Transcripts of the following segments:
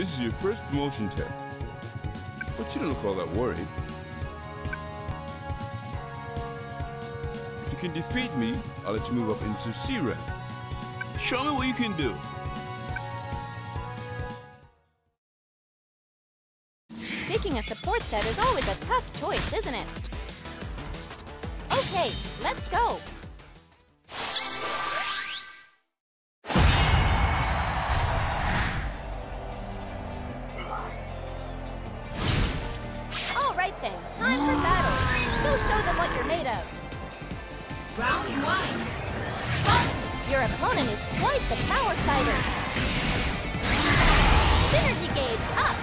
This is your first promotion test. But you don't look all that worried. If you can defeat me, I'll let you move up into C rank. Show me what you can do. Picking a support set is always a tough choice, isn't it? Okay, let's go. The power fighter. Synergy gauge up.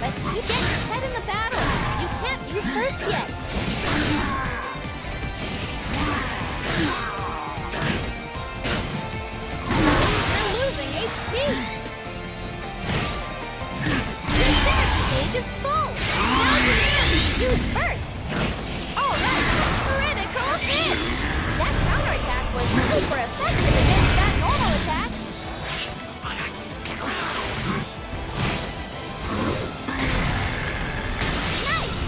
Let's keep getting ahead in the battle. You can't use burst yet. You're losing HP. Synergy gauge is full. Now you can use was super effective against that normal attack. Nice!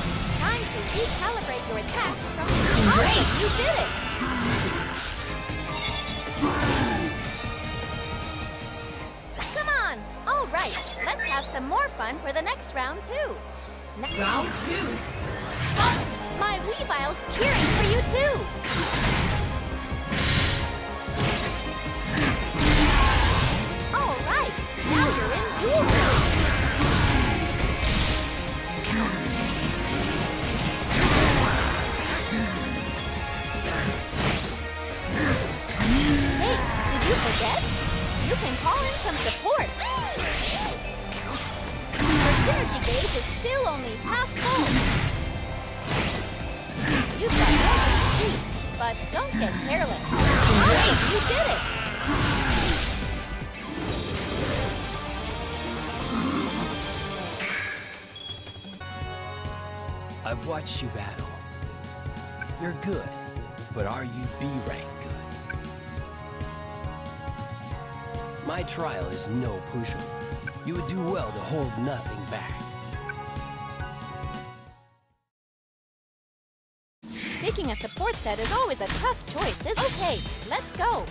Time to recalibrate your attacks from... You did it! Come on! All right, let's have some more fun for the next round, too. Round two. my Weavile's cheering for you, too! You forget? You can call in some support. Your synergy gauge is still only half full. You've got but don't get careless. Oh, Great, you did it! I've watched you battle. You're good, but are you B rank good? My trial is no pushover. You would do well to hold nothing back. Picking a support set is always a tough choice? Okay, let's go.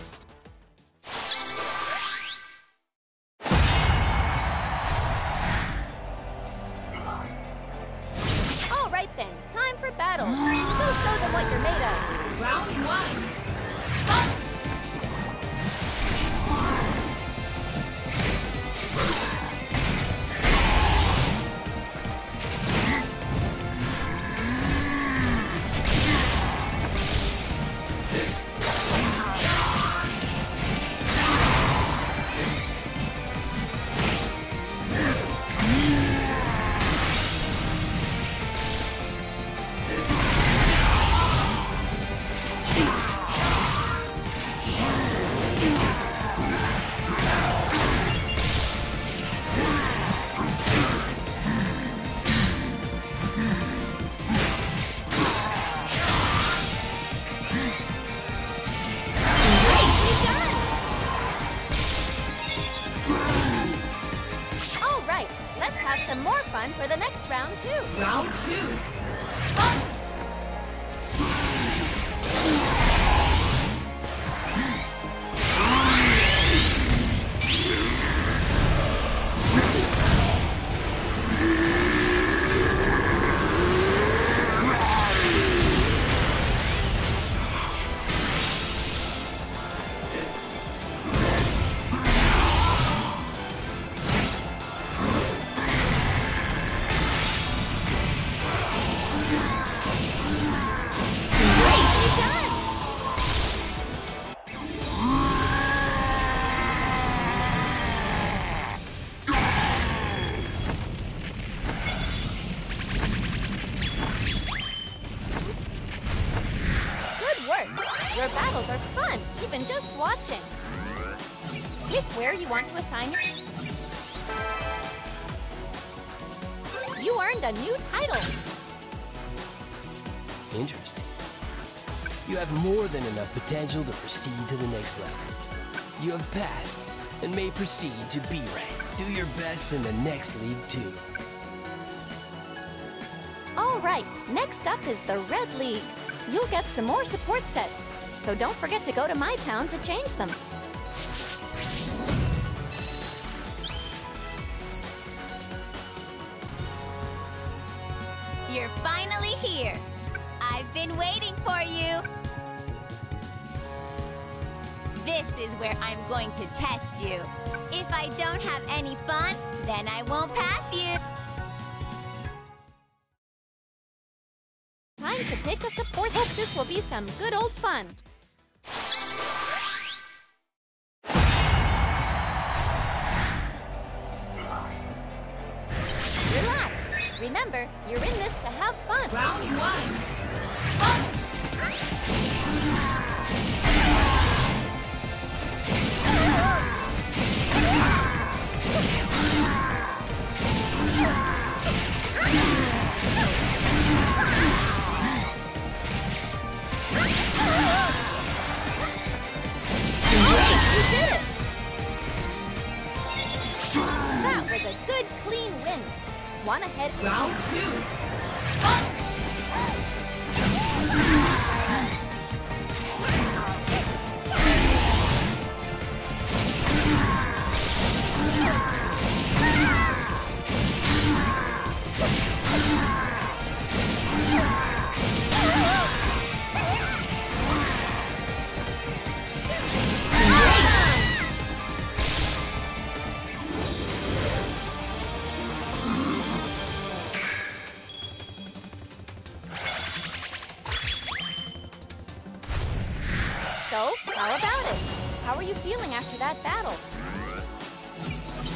Title. Interesting. You have more than enough potential to proceed to the next level. You have passed and may proceed to B rank. Do your best in the next league too. All right, next up is the Red League. You'll get some more support sets, so don't forget to go to my town to change them. Here. I've been waiting for you. This is where I'm going to test you. If I don't have any fun, then I won't pass you. Time to pick a support. Hope this will be some good old fun. Remember, you're in this to have fun. Round one. Round two. So, how about it? How are you feeling after that battle?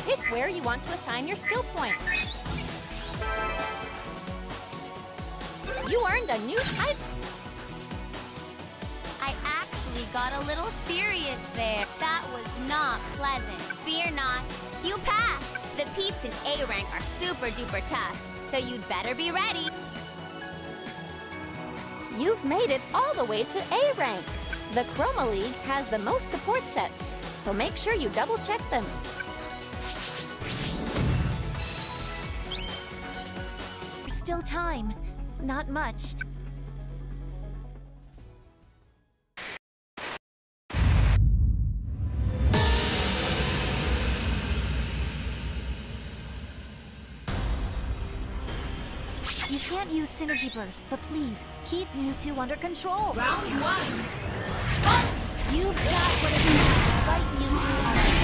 Pick where you want to assign your skill point. You earned a new type. I actually got a little serious there. That was not pleasant. Fear not. You passed. The peeps in A rank are super duper tough, so you'd better be ready. You've made it all the way to A rank. The Chroma League has the most support sets, so make sure you double check them. There's still time. Not much. You can't use Synergy Burst, but please, keep Mewtwo under control. Round one. You've got what it takes to fight Mewtwo on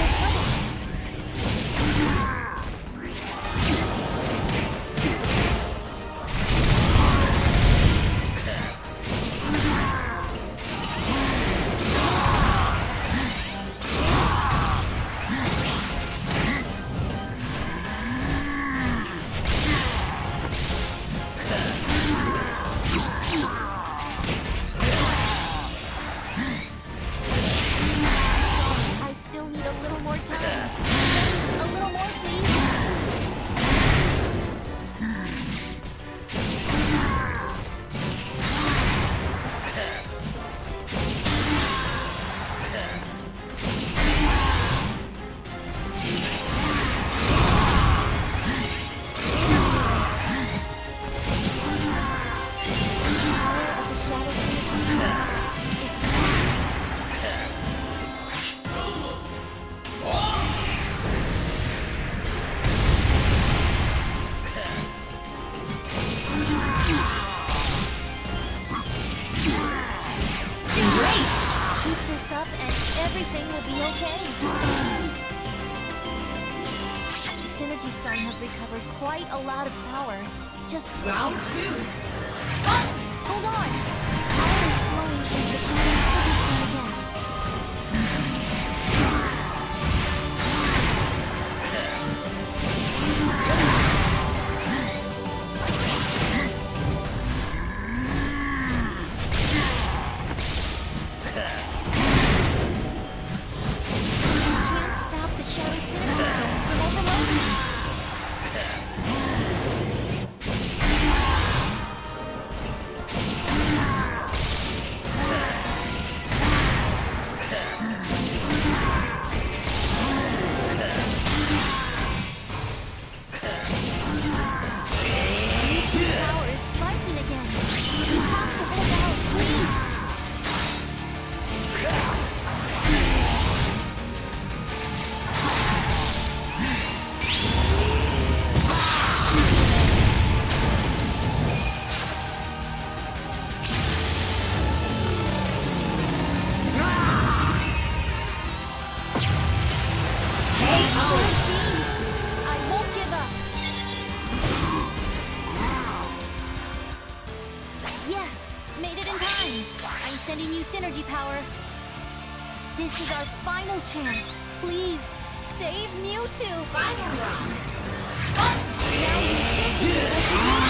chance. Please, save Mewtwo. Final round. Oh, now you should be able to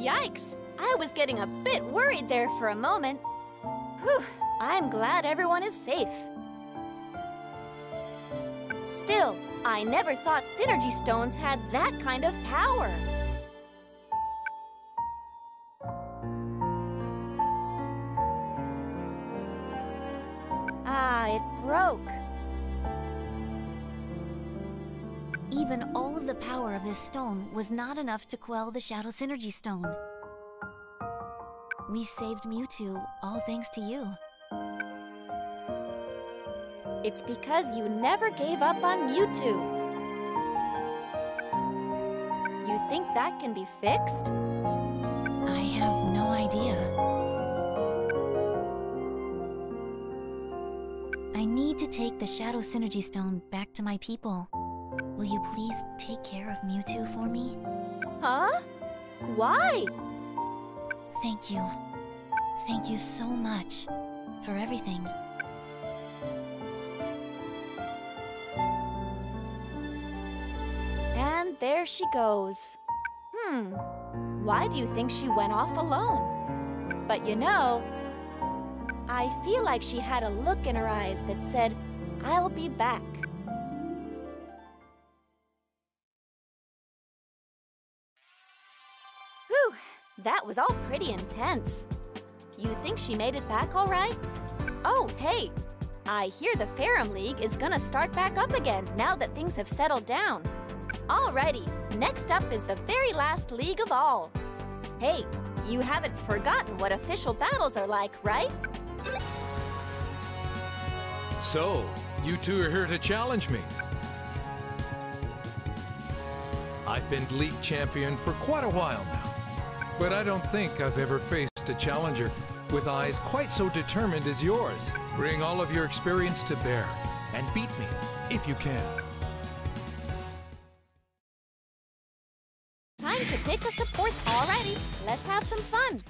Yikes! I was getting a bit worried there for a moment. Whew, I'm glad everyone is safe. Still, I never thought Synergy Stones had that kind of power. This stone was not enough to quell the Shadow Synergy Stone. We saved Mewtwo, all thanks to you. It's because you never gave up on Mewtwo. You think that can be fixed? I have no idea. I need to take the Shadow Synergy Stone back to my people. Will you please take care of Mewtwo for me? Huh? Why? Thank you. Thank you so much for everything. And there she goes. Hmm. Why do you think she went off alone? But you know, I feel like she had a look in her eyes that said, I'll be back. That was all pretty intense. You think she made it back all right? Oh, hey, I hear the Ferrum League is gonna start back up again now that things have settled down. Alrighty, next up is the very last league of all. Hey, you haven't forgotten what official battles are like, right? So, you two are here to challenge me. I've been league champion for quite a while now, but I don't think I've ever faced a challenger with eyes quite so determined as yours. Bring all of your experience to bear and beat me if you can. Time to pick a support. Alrighty, let's have some fun.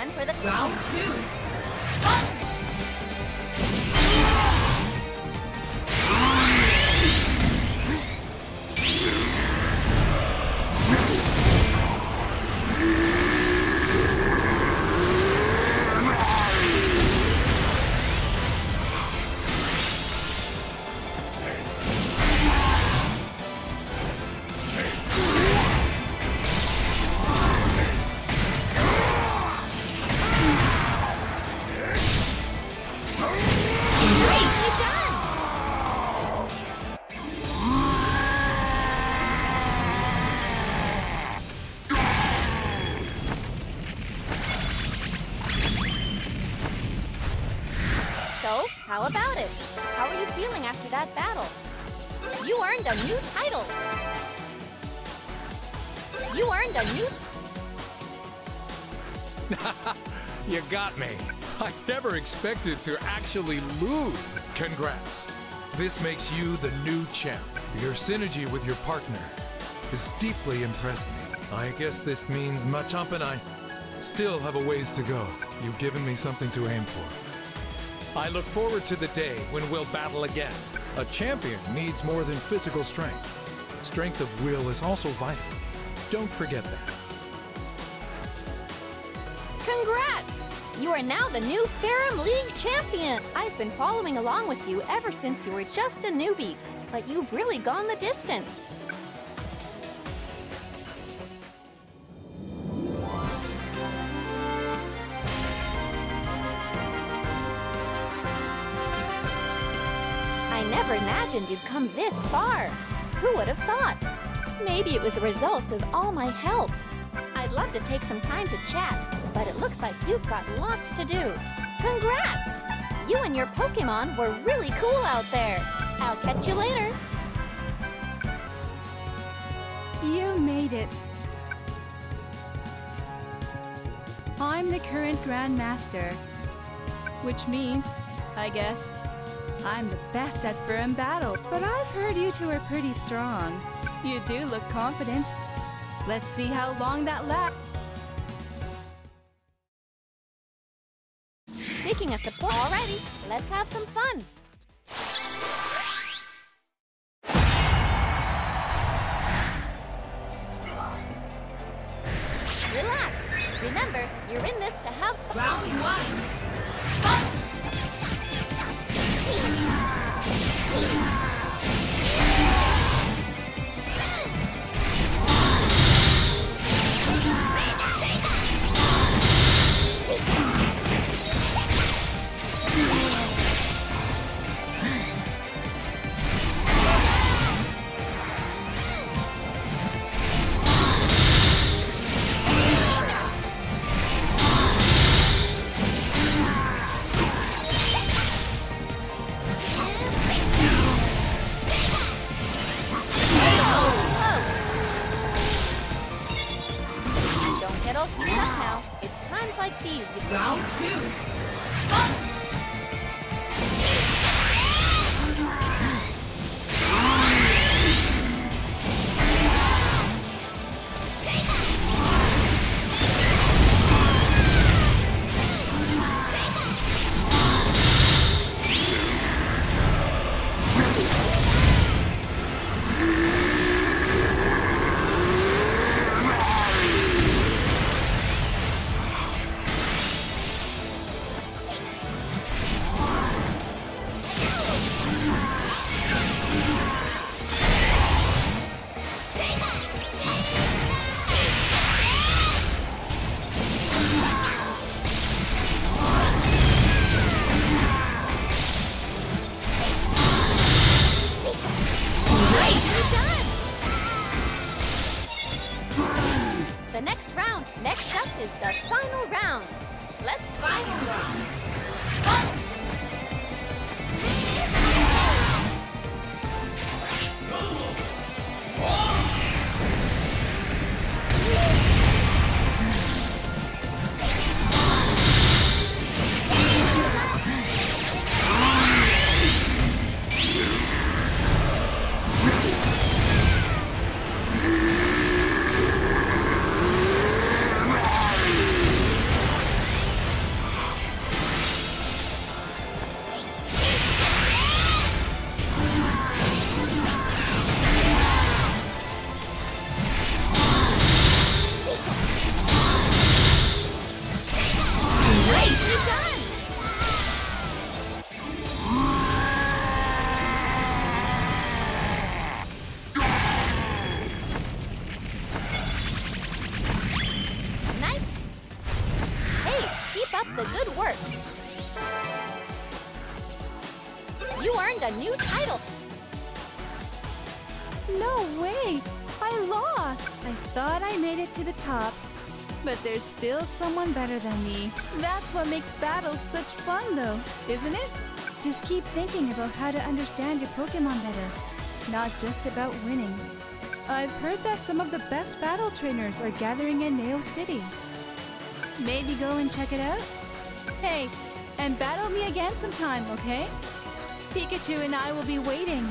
Fun for the Round two. About it? How are you feeling after that battle? You earned a new title. You earned a new You got me. I never expected to actually lose. Congrats. This makes you the new champ. Your synergy with your partner has deeply impressed me. I guess this means Machamp and I still have a ways to go. You've given me something to aim for. I look forward to the day when we'll battle again. A champion needs more than physical strength. Strength of will is also vital. Don't forget that. Congrats! You are now the new Ferrum League champion! I've been following along with you ever since you were just a newbie, but you've really gone the distance. Imagined you'd come this far. Who would have thought? Maybe it was a result of all my help. I'd love to take some time to chat, but it looks like you've got lots to do. Congrats! You and your Pokemon were really cool out there. I'll catch you later. You made it. I'm the current Grand Master. Which means, I guess, I'm the best at firm battle. But I've heard you two are pretty strong. You do look confident. Let's see how long that lasts. Speaking of support, alrighty, let's have some fun. Relax. Remember, you're in this to have fun. Round one. Don't いいなあ。Claimed a new title. No way! I lost! I thought I made it to the top. But there's still someone better than me. That's what makes battles such fun though, isn't it? Just keep thinking about how to understand your Pokemon better, not just about winning. I've heard that some of the best battle trainers are gathering in Neos City. Maybe go and check it out? Hey, and battle me again sometime, okay? Pikachu and I will be waiting.